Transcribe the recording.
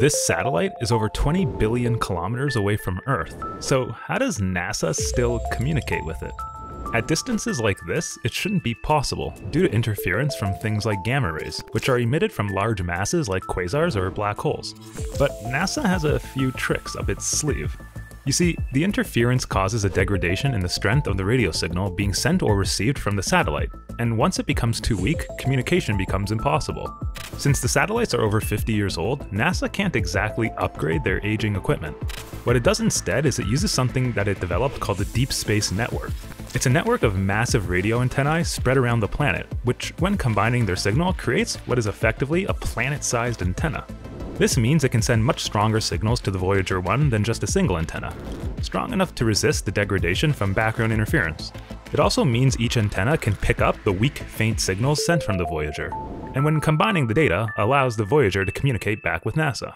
This satellite is over 20 billion kilometers away from Earth, so how does NASA still communicate with it? At distances like this, it shouldn't be possible due to interference from things like gamma rays, which are emitted from large masses like quasars or black holes. But NASA has a few tricks up its sleeve. You see, the interference causes a degradation in the strength of the radio signal being sent or received from the satellite, and once it becomes too weak, communication becomes impossible. Since the satellites are over 50 years old, NASA can't exactly upgrade their aging equipment. What it does instead is it uses something that it developed called the Deep Space Network. It's a network of massive radio antennae spread around the planet, which, when combining their signal, creates what is effectively a planet-sized antenna. This means it can send much stronger signals to the Voyager 1 than just a single antenna, strong enough to resist the degradation from background interference. It also means each antenna can pick up the weak, faint signals sent from the Voyager, and when combining the data, allows the Voyager to communicate back with NASA.